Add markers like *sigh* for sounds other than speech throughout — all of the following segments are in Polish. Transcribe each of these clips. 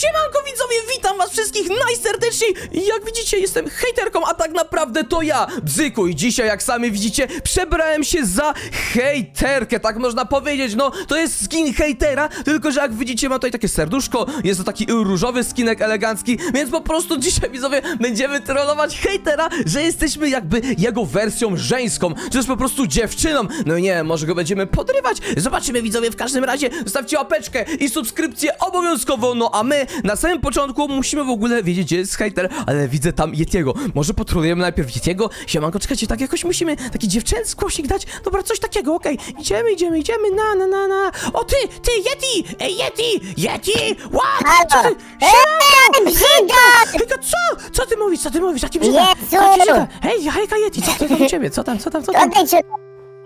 Siemanko widzowie, witam was wszystkich najserdeczniej. Jak widzicie jestem hejterką, a tak naprawdę to ja, Bzyku I dzisiaj jak sami widzicie przebrałem się za hejterkę, tak można powiedzieć. No to jest skin hejtera, tylko że jak widzicie mam tutaj takie serduszko Jest to taki różowy skinek elegancki Więc po prostu dzisiaj widzowie będziemy trollować hejtera Że jesteśmy jakby jego wersją żeńską Czy też po prostu dziewczyną. No nie, może go będziemy podrywać? Zobaczymy widzowie w każdym razie Zostawcie łapeczkę i subskrypcję obowiązkowo No a my na samym początku musimy w ogóle wiedzieć gdzie jest hejter Ale widzę tam Yetiego Może potrolujemy najpierw Yetiego Siemanko, czekajcie, tak jakoś musimy taki dziewczęcy głosik dać Dobra, coś takiego, okej Idziemy, idziemy, idziemy, na, na, na, na O ty, ty, Yeti, ej Yeti, Yeti What? Co ty? Brzyga! Hejka, co? Co ty mówisz, co ty mówisz? Jaki brzydka? Jezu! Jaki brzydka? Hej, hejka Yeti, co, co tam u ciebie? Co tam, co tam, co tam?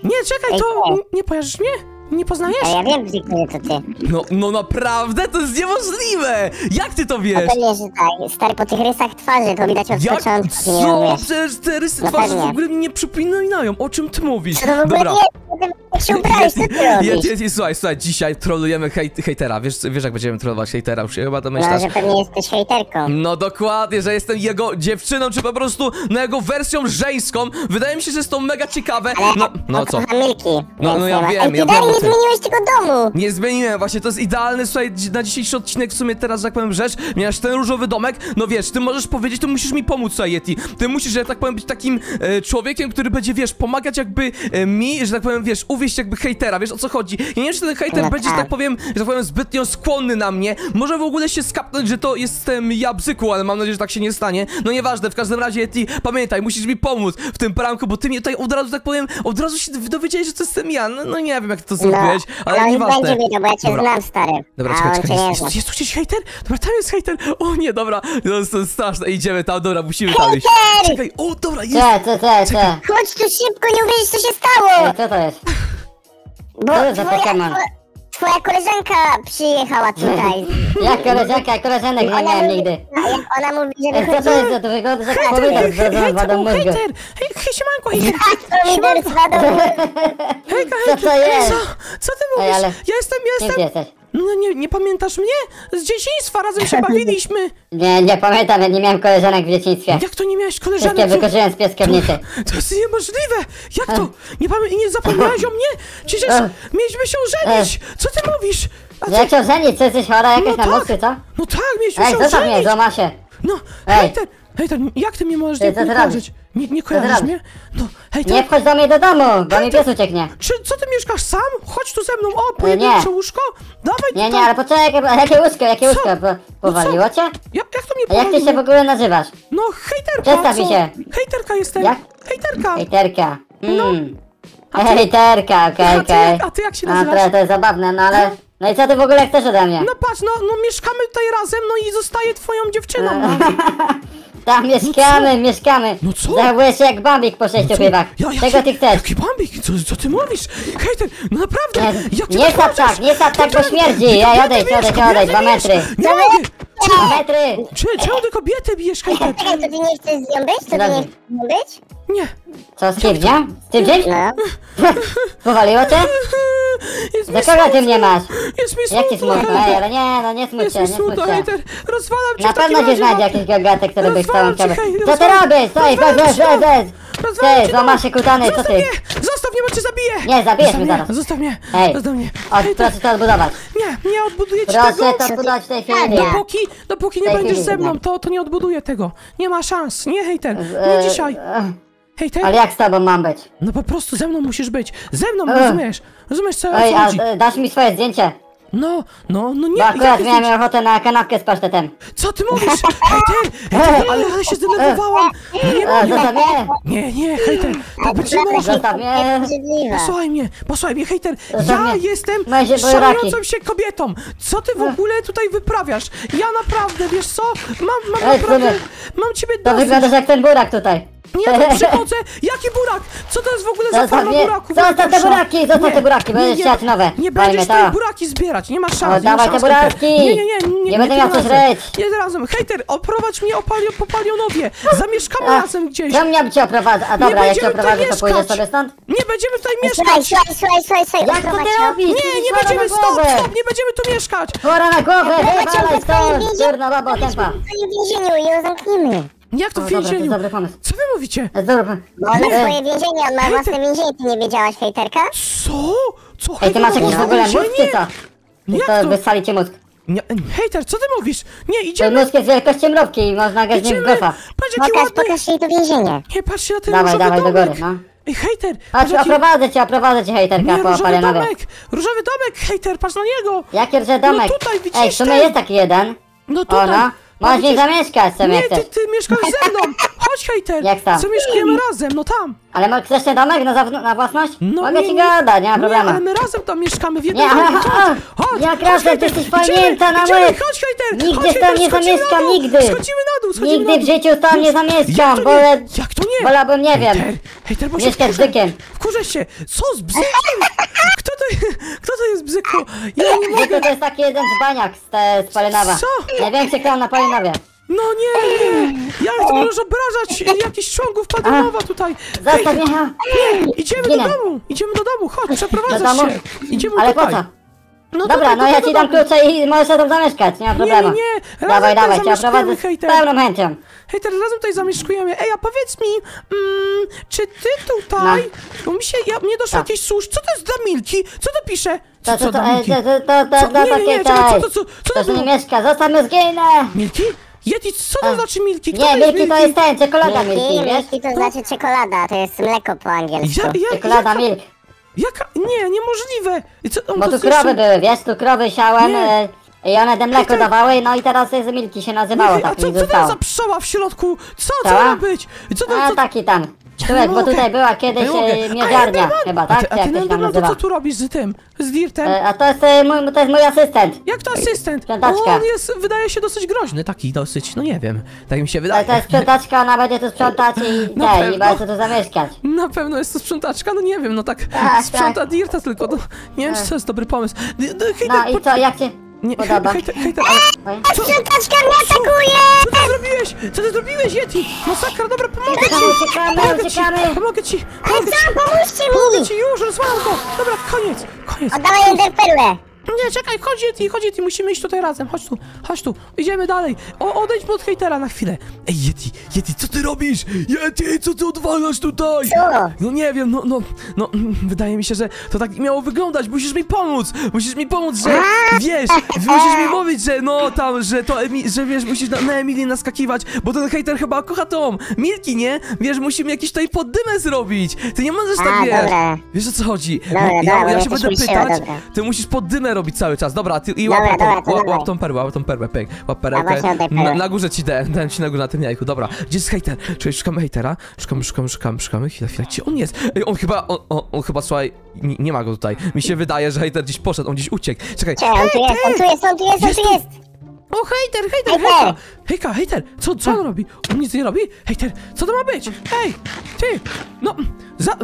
Nie, czekaj, to nie pojarzysz mnie? Nie poznajesz? A ja wiem, Brzygu, to ty. No, no naprawdę? To jest niemożliwe! Jak ty to A wiesz? to nie, że tak, stary, po tych rysach twarzy, to widać od Jak? początku, ty nie Co? umiesz. Przecież te rysy No twarzy w pewnie. ogóle mi nie przypominają. O czym ty mówisz? To w ogóle Dobra. nie, jak się *laughs* ubrałeś, co ty *laughs* Jest, robisz? jest, jest, słuchaj, słuchaj, dzisiaj trolujemy hejt, hejtera. Wiesz, wiesz jak będziemy trollować hejtera? Już się chyba No, domyślasz. że pewnie jesteś hejterką. No dokładnie, że jestem jego dziewczyną, czy po prostu no jego wersją żeńską. Wydaje mi się, że jest to mega ciekawe. No, no co? kocham Milki. No, no nie ja wiem, ja wiem. Zmieniłeś tego domu! Nie zmieniłem, właśnie to jest idealny, słuchaj, na dzisiejszy odcinek w sumie teraz, tak powiem, rzecz, miałeś ten różowy domek, no wiesz, ty możesz powiedzieć, ty musisz mi pomóc, słuchaj, Yeti, ty musisz, że tak powiem, być takim e, człowiekiem, który będzie, wiesz, pomagać jakby e, mi, że tak powiem, wiesz, uwieść jakby hejtera, wiesz o co chodzi, ja nie wiem, czy ten hejter No będzie, że tak tak. powiem, że tak powiem, zbytnio skłonny na mnie, może w ogóle się skapnąć, że to jestem ja bzyku, ale mam nadzieję, że tak się nie stanie, no nieważne, w każdym razie, Yeti, pamiętaj, musisz mi pomóc w tym pranku, bo ty mnie tutaj od razu, tak powiem, od razu się dowiedziałeś, że to jestem ja, no, no nie wiem, jak to zrobiłeś, ale ale nieważne. będzie wiedział, bo ja cię Dobra. znam, stary. Dobra, czekaj, czekaj, jest, jest, jest tu gdzieś hejter? Dobra, tam jest hejter! O nie, dobra, no, to jest straszne, idziemy tam, dobra, musimy tam iść. Hejter! Czekaj, o dobra, jest! Co, co, co, co? Chodź tu szybko, nie uwierzysz, co się stało! Ej, co to jest? Bo Co to za twoja, Pokemon? Twoja koleżanka przyjechała tutaj. *laughs* Jak koleżanka, koleżanek nie miałem mówi, nigdy. a jak ona mówi, że Ej, co to wychodzi... jest? Co to wygląda jak Hejter, pomidor z hejter, o, mózgu. hejter! Hej, hej, siemanko, hejter! Pomidor z wadą. *laughs* Hejka, Co hejka! to jest? Co, co ty Ej, mówisz? ale- Ja jestem, ja Kim ty jestem... jesteś? No nie, nie pamiętasz mnie? Z dzieciństwa razem się *laughs* bawiliśmy! Nie, nie pamiętam, ja nie miałem koleżanek w dzieciństwie. Jak to nie miałeś Wszystkie koleżanek? wykończyłem z piaskownicy. To jest niemożliwe! Jak to? *laughs* Nie, pamię- nie zapomniałeś o mnie? Przecież *laughs* mieliśmy się żenić! Co ty mówisz? A Jak się żenić? Co, jesteś chora jakaś na tak. co? No tak, mieliśmy Ej, się zostaw mnie, żenić! złama się. No, Ej. hejter, hejter, jak ty mnie możesz Ej, nie co ty kojarzyć? Nie, nie kojarzysz mnie? No, hejter, Nie wchodź do mnie do domu, bo mi pies ucieknie. czy, co ty mieszkasz sam? Chodź tu ze mną, o, pojedyncze łóżko? Dawaj Nie, nie, ale poczekaj, jakie łóżko, jakie łóżko? Po, powaliło cię? Jak, jak to mnie A jak ty się w powaliło? ogóle nazywasz? No, hejterka, co? mi się. Hejterka jestem. Jak? Hejterka. Hejterka. Hmm. A ty- Hejterka, okej, A okej. a ty jak się A nazywasz? to, to jest zabawne, no ale... No i co ty w ogóle chcesz ode mnie? No patrz, no, no mieszkamy tutaj razem, no i zostaję twoją dziewczyną. No. *laughs* Tam mieszkamy, mieszkamy. No co? Zachowujesz się jak Bambik po sześciu Co? piwach. Ja, ja Czego ty chcesz? Jaki bambik? Co, co ty mówisz? Hejter, no naprawdę, Nie, jak ty nie tak sap możesz? tak, nie sap tak, bo Ty- śmierdzi. ty kobietę odejdź, odejdź, odejdź, dwa metry. Nie mogę. Dwa metry! Czy, czemu ty kobietę bijesz, hejter? Czekaj, to ty nie chcesz z nią być? To ty nie chcesz z nią być? Nie. Co, z kim, nie? Z tym czymś? No. Powaliło cię? Jest Za kogo ty mnie masz? Jest mi Jak ci smutno, smutno? Ej, ale nie, no nie smuć Jest się, mi nie smuć się. hejter. Rozwalam cię Na pewno się znajdzie jakiś gagatek, który by chciał cię, Co ty robisz? Stoj, weź! Rozwalam cię, Ty, złamasz się kutany, co ty? mnie! Zostaw mnie, bo cię zabiję! Nie, zabijesz Zostaw mnie zaraz. Zostaw mnie! Ej, Zostaw mnie! Proszę to odbudować. Nie, nie odbuduję ci Proszę tego! to odbudować w tej chwili. Dopóki, dopóki nie będziesz ze mną, to, to nie odbuduję tego. Nie ma szans. Nie, hejter. E, Nie dzisiaj. E, Hejter. Ale jak z tobą mam być? No po prostu ze mną musisz być. Ze mną, Ech. rozumiesz? Rozumiesz co Ej, a chodzi? e, dasz mi swoje zdjęcie? No, no, no nie. Bo akurat jak miałem ochotę na kanapkę z pasztetem. Co ty mówisz? Hejter! Hejter, *laughs* ale, ale się zdenerwowałam. Nie E, mogę. Zostaw mnie! Nie, nie, hejter. Tak być nie może. Zostaw mnie! Obrzydliwa. Posłuchaj mnie, posłuchaj mnie, hejter. Ja jestem buraki. szanującą się kobietą. Co ty w ogóle tutaj wyprawiasz? Ja naprawdę, wiesz co? Mam, mam Ej, naprawdę, mam ciebie To dosyć. wyglądasz jak ten burak tutaj. Ja tu przychodzę! Jaki burak? Co to jest w ogóle za Zostaw farma mnie, buraków? zostaw te buraki, zostaw Nie, te buraki, będę nie, siać nowe. Nie będziesz to. tutaj buraki zbierać, nie ma szans. O, nie ma dawaj te szans, buraki. hejter. Nie, nie, nie, nie, Nie będę tym miał coś razem. ryć. Nie razem. Hejter, oprowadź mnie o, palio, po palionowie. Zamieszkamy A, razem gdzieś. Czemu miałbym cię oprowadzać? A dobra, jak cię będziemy tutaj oprowadzę, to pójdziesz mieszkać. sobie stąd? Nie będziemy tutaj Słuchaj, mieszkać. słuchaj, słuchaj, słuchaj, słuchaj, Jak to ty ją. robisz? Nie, nie chora będziemy, na stop, głowę. stop, nie będziemy tu mieszkać. Chora na głowę, Odprowadź ją wywalaj do swojej stąd, więzienia. durna babo, tempa. W więzieniu i ją zamkniemy. Jak to O, w dobra, to więzieniu? dobry pomysł. Co wy mówicie? To jest dobry pomysł. Bo on ma E, swoje więzienie, on ma własne więzienie, ty nie wiedziałaś, hejterka? Co? Co? Ej, ty masz ma jakiś w ogóle mózg, czy co? Czy Jak to to? wysali cię mózg? Nie, hejter, co ty mówisz? Nie, Ten idziemy. mózg jest wielkości mrówki i można go z nim w Idziemy. gofa. Patrz jaki Pokaż, ładny. pokaż jej to więzienie. Nie, patrzcie na ten Dawaj, różowy dawaj, do domek. góry, no. Ej, hejter, Patrz, jaki- oprowadzę cię, oprowadzę cię, hejterka, Nie, po różowy palenowie. domek! Różowy domek, hejter, patrz na niego! Jaki że domek? No tutaj, widzisz Ej, w sumie ten? jest taki jeden. No tutaj! no, możesz nie zamieszkać sobie Nie, ty, chcesz. ty mieszkasz ze mną! Chodź, hejter! *laughs* Jak tam? Zamieszkujemy razem, no tam! Ale mo- chcesz ten domek na, na własność? No Mogę nie, ci nie. oddać, nie ma Nie, problemu. ale my razem tam mieszkamy w Nie, jednym aha, domu. *laughs* Chodź, chodź, jak razem ty jesteś fajnięta na idziemy. Chodź, hejter! Nigdy chodź, tam nie zamieszkam, nigdy. Schodzimy na dół, schodzimy Nigdy w życiu tam nie zamieszkam, bo nie? Jak to nie? wolałbym, nie wiem, Hejter, bo się mieszkać z bykiem. Wkurzę się! Co z bzykiem? *laughs* Kto to, kto to jest bzyku? Ja nie mogę! Byku to jest taki jeden dzbaniak z, te, z Palenowa. Co? Największy klan na Palenowie. No nie, nie! Jak to możesz obrażać jakichś członków Padanowa tutaj? Zostaw mnie. Idziemy Zginę. do domu! Idziemy do domu, chodź, Do przeprowadzasz domu? się! Idziemy Ale po tutaj! co? No Dobra, tutaj, no ja tutaj ci dam domu. klucze i możesz tam zamieszkać, nie ma problemu. Nie, nie, razem Dawaj, dawaj, cię oprowadzę z hejter. pełną chęcią. Hej, teraz razem tutaj zamieszkujemy. Ej, a powiedz mi, mm, czy ty tutaj... Bo mi się, ja, mnie doszło Tak. jakieś służ. Co to jest dla Milki? Co to pisze? To, Co, to, to, dla e, Milki? to, to, to, to, Co? to, Nie, nie, nie, takie czekaj, co tej. to- co- co to To, że nie było? mieszka, zostaw mnie, zginę. Milki? Yeti, co to A. znaczy Milki? Kto Nie, to Milki to jest ten, czekolada Milki, Milki, wiesz? milki to znaczy czekolada, to jest mleko po angielsku. Ja, ja, Czekolada jaka, Milk. jaka, nie, niemożliwe. I Co, on Bo to tu krowy były, wiesz, tu krowy siałem Nie. e, i one te mleko dawały, no i teraz jest Milki się nazywało, Nie, a tak co, mi co to jest zostało. za pszczoła w środku? Co, co ma być? Co to, A co, taki tam. Tyłek, nie bo tutaj była kiedyś nie e, A, miodziarnia chyba, A tak? ty, Czy a jak ty to się tam to nazywa? co tu robisz z tym? Z Dirtem? E, A to jest, e, mój, to jest mój asystent. Jak to asystent? Sprzątaczka. On jest, wydaje się dosyć groźny, taki dosyć, no nie wiem, tak mi się To, wydaje. to jest sprzątaczka, ona będzie tu sprzątać i *laughs* Na te, i pewno. będzie tu zamieszkać. Na pewno jest to sprzątaczka, no nie wiem, no tak, Tak, *laughs* sprząta tak. Dirta tylko, no, nie wiem, czy to jest dobry pomysł. D- No i co, jak ci nie, podoba? Hejter, hejter, ale... Oj. Co, Sprzątaczka mnie atakuje! co ty zrobiłeś? Co ty zrobiłeś, Yeti? Masakra, dobra, pomogę ci! Uciekamy, Pomogę ci, uciekamy. pomogę ci, pomogę ci, pomóżcie pomogę mi! ci, już, rozwalam go! Dobra, koniec, koniec. Oddawaj Ender perłę! Nie, czekaj, chodź Yeti, chodź Yeti, musimy iść tutaj razem, chodź tu, chodź tu, idziemy dalej. O, odejdźmy od hejtera na chwilę. Ej, Yeti, Yeti, co ty robisz? Yeti, co ty odwalasz tutaj? Co? No nie wiem, no, no, no, wydaje mi się, że to tak miało wyglądać, musisz mi pomóc, musisz mi pomóc, że, wiesz, musisz mi mówić, że no tam, że to, Emi, że wiesz, musisz na, na Emilię naskakiwać, bo ten hejter chyba kocha tą Milki, nie? Wiesz, musimy jakiś tutaj poddymę zrobić, ty nie możesz tak, A, wiesz. dobra. Wiesz o co chodzi? Dobra, ja, dobra, ja się będę pytać, ty musisz poddymę robić cały czas. Dobra, ty i łap, dobra, tą, łap, tą perłę, łap tą perłę, pyk, łap perełkę. Na, na górze ci dałem, dałem ci na górze na tym jajku, dobra. Gdzie jest hejter? Czyli szukamy hejtera, szukamy, szukamy, szukamy, szukamy, chwila, chwila, gdzie on jest? Ej, on chyba, on, on, on chyba, słuchaj, nie, nie ma go tutaj. Mi się wydaje, że hejter gdzieś poszedł, on gdzieś uciekł. Czekaj, Czekaj, on tu jest, on tu jest, on tu jest, on tu jest! o hejter, hejter, hejka, hejka, hejter, co, co on robi? On nic nie robi? Hejter, co to ma być? Hej, ty, no, za,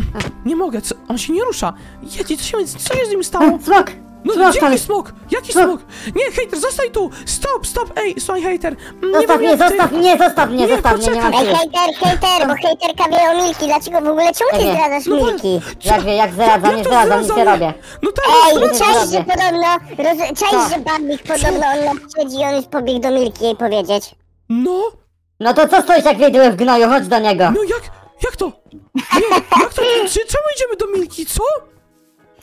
nie mogę, co, on się nie rusza. Jedi, co się, co się z nim stało? Smok! No Smok jaki tam smok? Jaki Smok. smok? Nie, hejter, zostaj tu! Stop, stop, ej, słuchaj, hejter. Mm, Nie Zostaw wiem, mnie, jak ty- zostaw mnie, zostaw mnie, Nie, zostaw mnie, nie mam Ej, siły. hejter, hejter, bo hejterka wie o Milki, dlaczego w ogóle, czemu ty Nie. zdradzasz No Milki? Jak wie, jak zdradzam, Jak nie to zdradzam, nic nie robię. No tak, Ej, no, nie cześć, że podobno, roz... Co? cześć, że Bambik podobno on nas siedzi i on już pobiegł do Milki jej powiedzieć. no, No to co stoisz jak widły w gnoju, chodź do niego. no jak, jak to? Nie, jak to? Czy, czemu idziemy do Milki, co?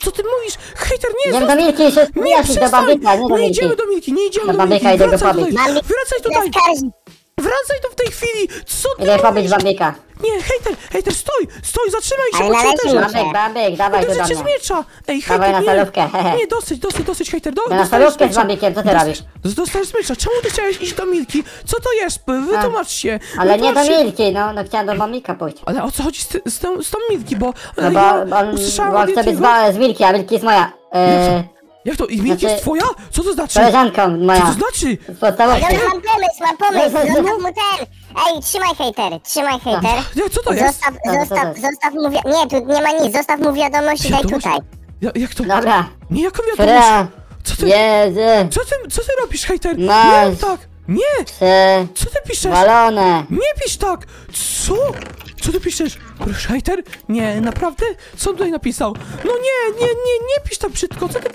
Co ty mówisz? Hejter, nie, Idziemy do zostaw- Milki się Nie, do! Bambika, nie do Nie idziemy do Milki, nie idziemy Do do, Milki, wracaj tutaj, pobić. Bambik wracaj tutaj. Wracaj tu w tej chwili, co ty pobić robisz? Bambika. Nie, hejter, hejter, stój, stój, zatrzymaj się, Ale bo cię należy Bambik, dawaj tu Uderzę do cię z mnie. miecza! Ej, Dawaj hejter, na nie. salówkę, hehe. Nie, dosyć, dosyć, dosyć, hejter, do, na dostajesz salówkę z miecza. Bambikiem, co ty robisz? Dostajesz miecza, czemu ty chciałeś iść do Milki? Co to jest? P- Wytłumacz się! Ale nie do wytłumacz się. Milki, no, no chciałem do Bambika pójść. Ale o co chodzi z, ty, z, tą, z tą Milki, bo No e, bo ja on, bo on od chce być z, z Milki, a Milki jest moja. E, Jak to? I Milki Znaczy- jest twoja? Co to znaczy? Koleżanką Co moja. to znaczy? Z podstawówki. Mam pomysł, mam pomysł, zostaw mu ten. Ej, trzymaj hejter, trzymaj hejter. Nie, co to jest? Zostaw, zostaw, zostaw mu wi- Nie, tu nie ma nic, zostaw mu wiadomość i daj Wiadomość? tutaj. Ja, jak to? Dobra. Nie, jaką wiadomość? Fra. Co ty, Jedzie. co ty, co ty robisz, hejter? Nie Masz. rób tak! Nie! Trzy. Co ty piszesz? Walone. Nie pisz tak! Co? Co ty piszesz? Hejter? Nie, naprawdę? Co on tutaj napisał? No nie, nie, nie, nie pisz tak brzydko, co ty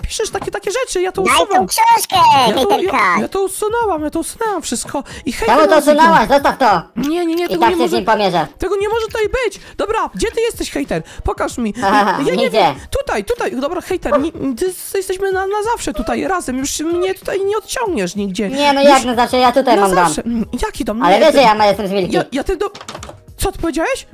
rzeczy, ja to Daj usuwam. tą książkę, Ja to, ja, ja to usunęłam, ja to usunęłam wszystko. I hejter... Czemu to usunęłaś? Zostaw to. Nie, nie, nie, I tego tak nie się z może... nim pomierzę. Tego nie może tutaj być! Dobra, gdzie ty jesteś, hejter? Pokaż mi. Aha, ja nie wiem. Tutaj, tutaj, dobra, hejter, nie, ty, jesteśmy na, na zawsze tutaj razem, już mnie tutaj nie odciągniesz nigdzie. Nie, no już jak no zawsze ja tutaj na mam dom. zawsze. Mm, Jaki dom? Ale Nie, wiesz, że ja ma- jestem z Wilki. Ja, ja ten dom... Co ty powiedziałeś?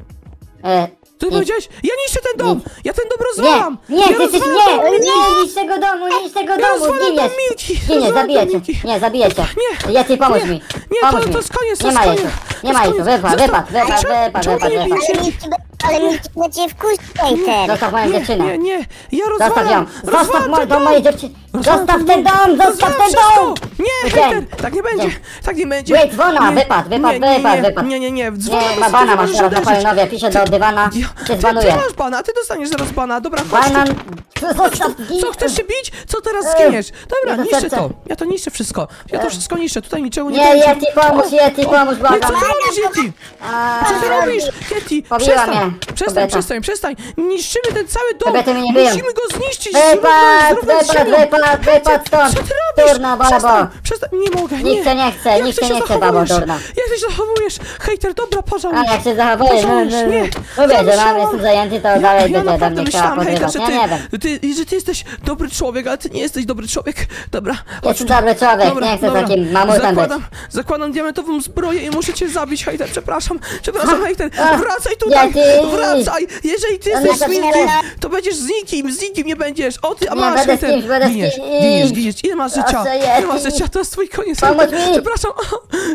E, Powiedziałeś? Ja niszczę ten dom! Ja ten dom Nie, rozwalam! nie, ja ty jesteś, rozwalam dom nie, Milki! nie, niż tego domu, niż tego Ja domu, rozwalam dom. Milki! Zginiesz, rozwalam zabiję cię. Nie, zabiję cię. Nie. Ja ci pomóż Nie. mi. Nie, pomóż to- mi. to jest koniec, to Nie jest ma koniec. Nie ma jeszcze, wypad, Zostaw- wypad, wypad, wypad, wypad, nie wypad. Ale Milki na ciebie wkurzy, hejter. Zostaw moją Nie, dziewczynę. nie, nie, ja Zostaw rozwalam! ją. Zostaw rozwalam mo- do. Rozwalam Zostaw ten dom, zostaw Rozwalam ten dom. Nie, hejter, tak nie będzie, tak nie będzie. Wait, dzwona, Nie, wypad, wypad, nie, nie, wypad, nie, wypad. Nie, nie, nie, dzwona, Nie, ma ty bana nie masz teraz na palenowie, piszę do dywana, Ja, cię ty, ty zbanuję. masz bana, ty dostaniesz zaraz bana, dobra, chodź. Banan, zostaw, Co, chcesz się bić? Co teraz zginiesz? Dobra, nie niszczę to. Ja to niszczę wszystko. Ja to wszystko niszczę, tutaj niczego nie Nie, będzie. Yeti, pomóż, Yeti, pomóż, No i co ty robisz, Yeti? Co ty robisz? Yeti, przestań, przestań, przestań, przestań. Niszczymy ten cały dom. Nie. Musimy go zniszczyć. Wypad, zrównać wypad, ziemią. Wypad, wypad stąd. Co ty robisz? Durna babo. Przestań, przestań, nie mogę, nie. Nikt cię nie chce, Jak nikt cię nie chce, babo durna. Jak ty się zachowujesz? Hejter, dobra, pożałuj. A jak się zachowujesz, no, Pożałujesz, no, no. nie. Mówię, że mam, jestem zajęty, to Ja, dalej ja do mnie chciała podrywać. Ja nie wiem. ty, że ty jesteś dobry człowiek, ale ty nie jesteś dobry człowiek. Dobra, Jestem dobry człowiek, nie chcę takim mamutem być. zakładam, diamentową zbroję i muszę cię zabić, hejter, przepraszam, przepraszam, hejter, wracaj tutaj, wracaj, jeżeli ty jesteś nie z to będziesz z nikim, z nikim nie będziesz, o ty, a Nie, masz, hejter, z giniesz, giniesz, giniesz, ile masz życia, ile masz życia, to jest twój koniec, hejter, przepraszam,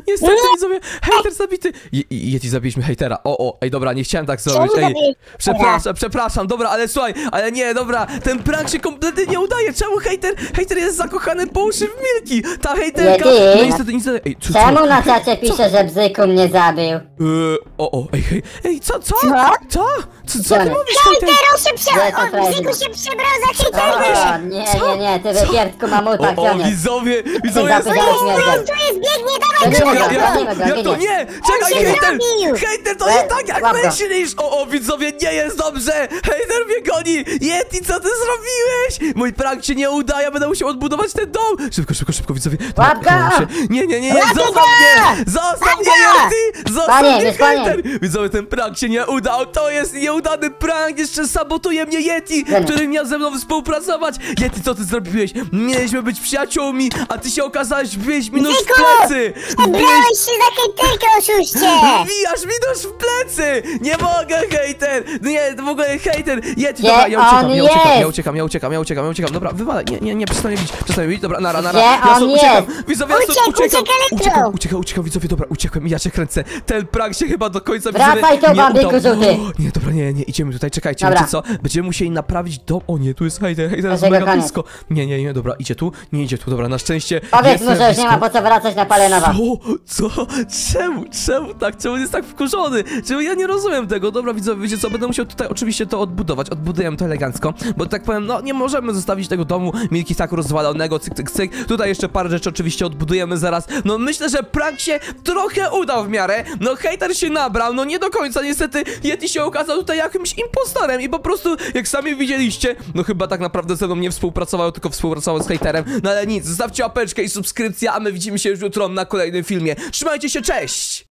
niestety widzowie, hejter zabity, Je, Yeti, zabiliśmy hejtera, o, o, ej, dobra, nie chciałem tak zrobić, ej, przepraszam, przepraszam, dobra, ale słuchaj, ale nie, dobra, ten prank się kompletnie nie udaje, czemu hejter, hejter jest zakochany po uszy w Milki, ta hejterka, no niestety, niestety, ej, co? Czemu na czacie pisze, że bzyku mnie zabił? Eee, o, o, ej, hej, ej, co, co? Co? Co? Co, co ty mówisz, hejter? Hejter, on się prze... Jaka On frajerka. Bzyku się przebrał za hejterkę. O, nie, nie, nie, ty wypierdku mamuta, O, widzowie, widzowie, jest... On tu jest, biegnie, dawaj ma go, jak to nie? Czekaj, się hejter! Hejter, to nie tak jak łap go. myślisz! O, o, widzowie, nie jest dobrze! Hejter mnie goni! Yeti, co ty zrobiłeś? Mój prank się nie uda, ja będę musiał odbudować ten dom! Szybko, szybko, szybko, widzowie. Dobra, Łap go! chowam się. Nie, nie, nie, nie, zostaw go! mnie! Zostaw mnie, Yeti! Zostaw Panie, mnie, jest panie. hejter! Widzowie, ten prank się nie udał, to jest nieudany prank! Jeszcze sabotuje mnie Yeti, który miał ze mną współpracować! Yeti, co ty zrobiłeś? Mieliśmy być przyjaciółmi, a ty się okazałeś wbić mi nóż w plecy! Wbiłeś Przebrałeś się za hejterkę, oszuście. Wbijasz mi nóż w plecy! Nie mogę, hejter! Nie, w ogóle hejter! Jedź, Gdzie dobra, ja uciekam, ja uciekam, ja uciekam, ja uciekam, ja uciekam, ja uciekam. Dobra, wywalaj, nie, nie, nie, przestań bić, przestań bić, dobra, nara, nara. Gdzie ja on uciekam, jest? widzowie, ja uciekam, uciekam, uciekam, uciekam, widzowie, dobra, uciekłem i ja cię kręcę. Ten prank się chyba do końca Wracaj widzowie, tu, nie bambiku udał. żółty. O, Nie, dobra, nie, nie, idziemy tutaj, czekajcie, wiecie co? Będziemy musieli naprawić dom, o nie, tu jest hejter, hejter jest mega blisko. Nie, nie, nie, dobra, idzie tu, nie idzie tu, dobra, na szczęście Powiedz mu, że już nie ma po co wracać na palenowa. Co? Co? Czemu? Czemu tak? Czemu on jest tak wkurzony? Czemu ja nie rozumiem tego? Dobra, widzowie, wiecie co? Będę musiał tutaj oczywiście to odbudować. Odbudujemy to elegancko, bo tak powiem, no nie możemy zostawić tego domu Milki tak rozwalonego, cyk, cyk, cyk. Tutaj jeszcze parę rzeczy oczywiście odbudujemy zaraz. No myślę, że prank się trochę udał w miarę. No hejter się nabrał, no nie do końca niestety. Yeti się okazał tutaj jakimś impostorem i po prostu, jak sami widzieliście, no chyba tak naprawdę ze mną nie współpracował, tylko współpracował z hejterem. No ale nic, zostawcie łapeczkę i subskrypcję, a my widzimy się już jutro na kolejnym filmie. Trzymajcie się, cześć!